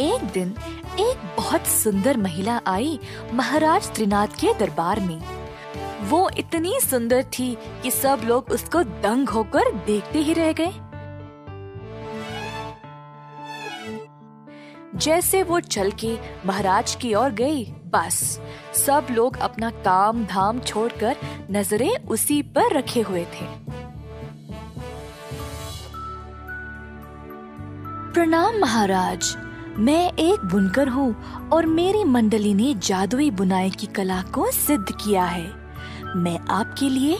एक दिन एक बहुत सुंदर महिला आई महाराज त्रिनाथ के दरबार में। वो इतनी सुंदर थी कि सब लोग उसको दंग होकर देखते ही रह गए। जैसे वो चल के महाराज की ओर गई, बस सब लोग अपना काम धाम छोड़कर नज़रें उसी पर रखे हुए थे। प्रणाम महाराज। मैं एक बुनकर हूँ और मेरी मंडली ने जादुई बुनाई की कला को सिद्ध किया है। मैं आपके लिए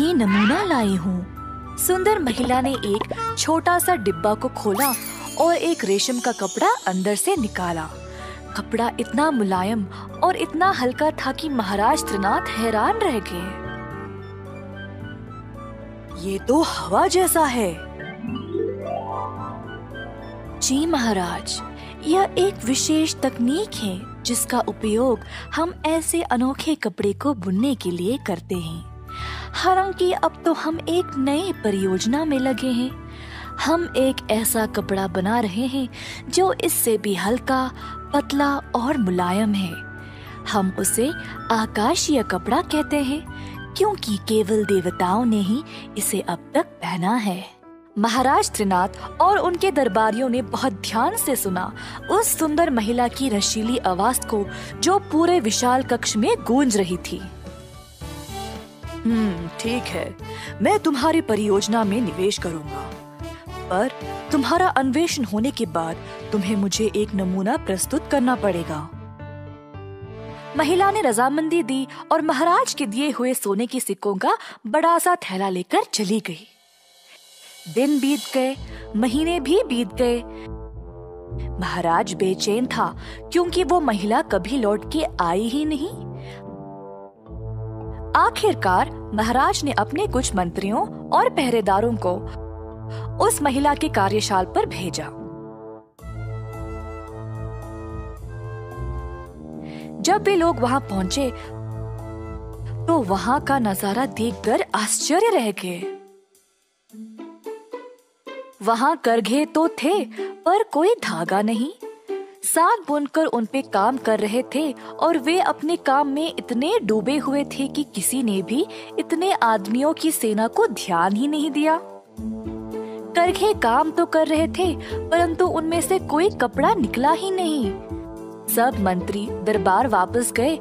ये नमूना लाई हूँ। सुंदर महिला ने एक छोटा सा डिब्बा को खोला और एक रेशम का कपड़ा अंदर से निकाला। कपड़ा इतना मुलायम और इतना हल्का था कि महाराज त्रिनाथ हैरान रह गए। ये तो हवा जैसा है। जी महाराज। यह एक विशेष तकनीक है, जिसका उपयोग हम ऐसे अनोखे कपड़े को बुनने के लिए करते हैं। हालाँकि अब तो हम एक नई परियोजना में लगे हैं। हम एक ऐसा कपड़ा बना रहे हैं, जो इससे भी हल्का, पतला और मुलायम है। हम उसे आकाशीय कपड़ा कहते हैं, क्योंकि केवल देवताओं ने ही इसे अब तक पहना है। महाराज त्रिनाथ और उनके दरबारियों ने बहुत ध्यान से सुना। उस सुंदर महिला की रशीली आवाज़ को जो पूरे विशाल कक्ष में गूंज रही थी। हम्म ठीक है। मैं तुम्हारी परियोजना में निवेश करूँगा। पर तुम्हारा अन्वेषण होने के बाद तुम्हें मुझे एक नमूना प्रस्तुत करना पड़ेगा। महिला ने रजामंदी दी और महाराज के दिए हुए सोने के सिक्कों का बड़ा सा थैला लेकर चली गई। दिन बीत गए, महीने भी बीत गए। महाराज बेचैन था, क्योंकि वो महिला कभी लौट के आई ही नहीं। आखिरकार महाराज ने अपने कुछ मंत्रियों और पहरेदारों को उस महिला के कार्यशाल पर भेजा। जब वे लोग वहाँ पहुँचे तो वहाँ का नज़ारा देखकर आश्चर्य रह गए। वहाँ करघे तो थे, पर कोई धागा नहीं। साग बुनकर उन पे काम कर रहे थे, और वे अपने काम में इतने डूबे हुए थे कि किसी ने भी इतने आदमियों की सेना को ध्यान ही नहीं दिया। करघे काम तो कर रहे थे, परंतु उनमें से कोई कपड़ा निकला ही नहीं। सब मंत्री दरबार वापस गए।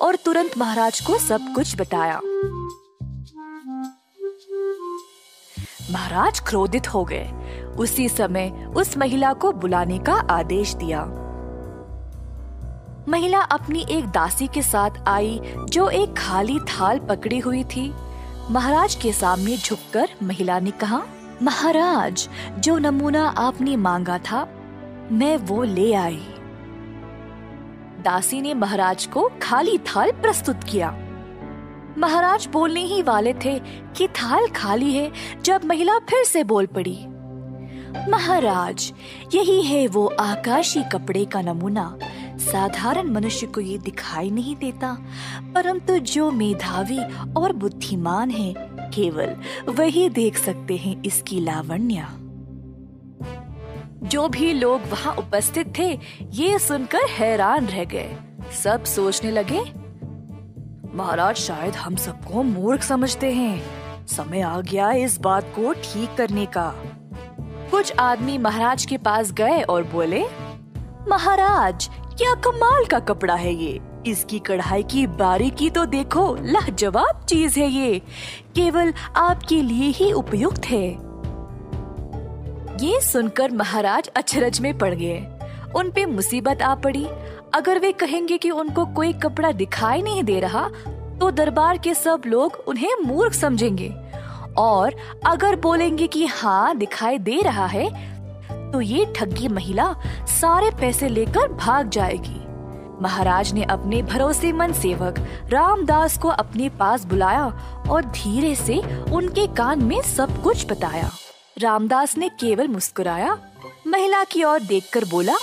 और तुरंत महाराज को सब कुछ बताया। महाराज क्रोधित हो गए। उसी समय उस महिला को बुलाने का आदेश दिया। महिला अपनी एक दासी के साथ आई, जो एक खाली थाल पकड़ी हुई थी। महाराज के सामने झुककर महिला ने कहा, महाराज, जो नमूना आपने मांगा था, मैं वो ले आई। दासी ने महाराज को खाली थाल प्रस्तुत किया। महाराज बोलने ही वाले थे कि थाल खाली है जब महिला फिर से बोल पड़ी। महाराज, यही है वो आकाशी कपड़े का नमूना। साधारण मनुष्य को ये दिखाई नहीं देता, परंतु जो मेधावी और बुद्धिमान है, केवल वही देख सकते हैं इसकी लावण्य। जो भी लोग वहाँ उपस्थित थे, ये सुनकर हैरान रह गए। सब सोचने लगे महाराज, शायद हम सबको मूर्ख समझते हैं। समय आ गया इस बात को ठीक करने का। कुछ आदमी महाराज के पास गए और बोले, महाराज, क्या कमाल का कपड़ा है ये। इसकी कढ़ाई की बारीकी तो देखो, लाजवाब चीज़ है ये। केवल आपके लिए ही उपयुक्त है। ये सुनकर महाराज अचरज में पड़ गए। उन पे मुसीबत आ पड़ी अगर वे कहेंगे कि उनको कोई कपड़ा दिखाई नहीं दे रहा तो दरबार के सब लोग उन्हें मूर्ख समझेंगे। और अगर बोलेंगे कि हाँ दिखाई दे रहा है तो ये ठगी महिला सारे पैसे लेकर भाग जाएगी। महाराज ने अपने भरोसेमंद सेवक रामदास को अपने पास बुलाया और धीरे से उनके कान में सब कुछ बताया। रामदास ने केवल मुस्कुराया, महिला की ओर देखकर बोला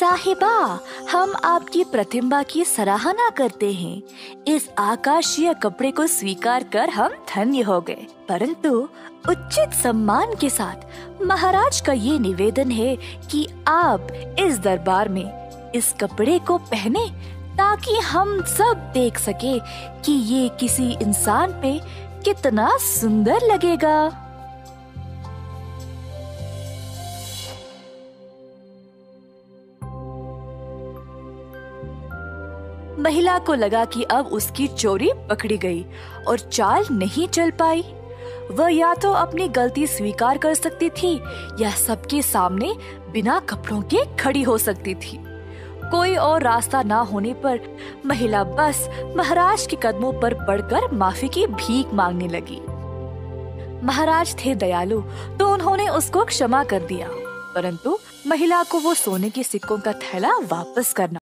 साहिबा, हम आपकी प्रतिभा की सराहना करते हैं। इस आकाशीय कपड़े को स्वीकार कर हम धन्य हो गए। परंतु उचित सम्मान के साथ महाराज का ये निवेदन है कि आप इस दरबार में इस कपड़े को पहने ताकि हम सब देख सके कि ये किसी इंसान पे कितना सुंदर लगेगा। महिला को लगा कि अब उसकी चोरी पकड़ी गई और चाल नहीं चल पाई। वह या तो अपनी गलती स्वीकार कर सकती थी या सबके सामने बिना कपड़ों के खड़ी हो सकती थी। कोई और रास्ता ना होने पर महिला बस महाराज के कदमों पर पड़कर माफ़ी की भीख मांगने लगी। महाराज थे दयालु तो उन्होंने उसको क्षमा कर दिया, परंतु महिला को वो सोने के सिक्कों का थैला वापस करना